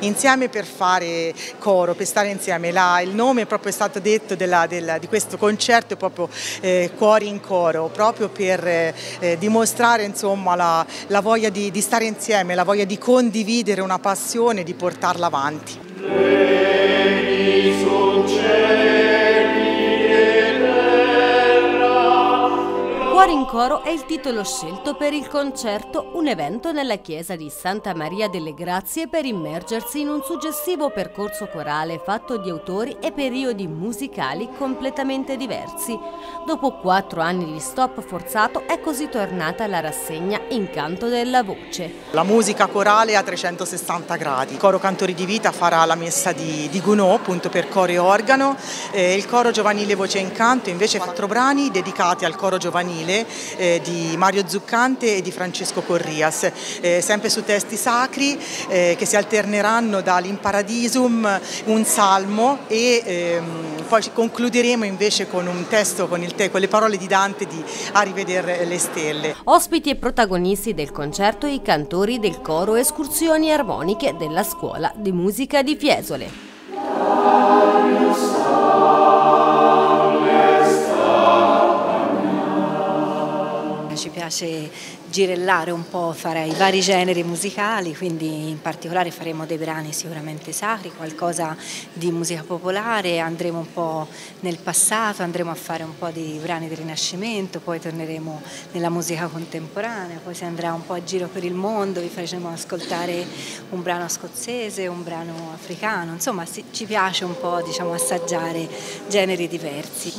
Insieme per fare coro, per stare insieme, La, il nome è proprio stato detto della, della, di questo concerto è proprio eh, Cuori in coro, proprio per eh, dimostrare insomma, la, la, voglia di, di stare insieme, la voglia di condividere una passione, di portarla avanti. Cuore in coro è il titolo scelto per il concerto, un evento nella chiesa di Santa Maria delle Grazie per immergersi in un suggestivo percorso corale fatto di autori e periodi musicali completamente diversi. Dopo quattro anni di stop forzato è così tornata la rassegna Incanto della voce. La musica corale a 360 gradi. Il coro Cantori di Vita farà la messa di, di Gounod, appunto per coro e organo. Eh, il coro giovanile Voce Incanto invece quattro brani dedicati al coro giovanile eh, di Mario Zuccante e di Francesco Corrias, eh, sempre su testi sacri eh, che si alterneranno dall'Imparadisum, un salmo e ehm, poi concluderemo invece con un testo con, te, con le parole di Dante di A le stelle. Ospiti e protagonisti del concerto i cantori del coro Escursioni armoniche della scuola di musica di Fiesole. Ci piace girellare un po', fare i vari generi musicali, quindi in particolare faremo dei brani sicuramente sacri, qualcosa di musica popolare, andremo un po' nel passato, andremo a fare un po' di brani del Rinascimento, poi torneremo nella musica contemporanea, poi si andrà un po' a giro per il mondo, vi faremo ascoltare un brano scozzese, un brano africano, insomma ci piace un po' diciamo, assaggiare generi diversi.